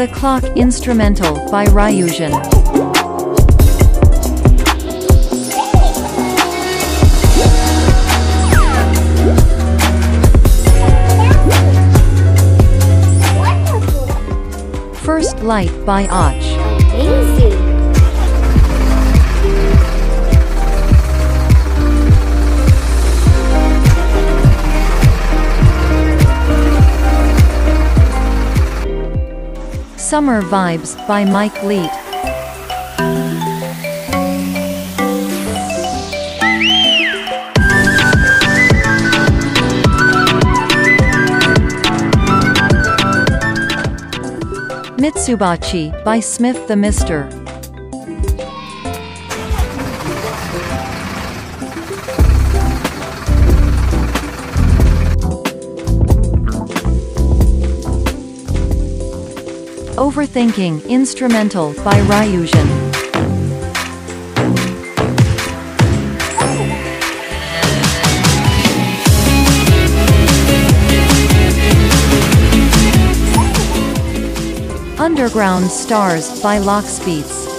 The Clock Instrumental by Ryujan. First Light by Och. Summer Vibes by Mike Leet. Mitsubachi by Smith the Mister. Overthinking Instrumental by Ryujan. Underground Stars by Lockspeeds.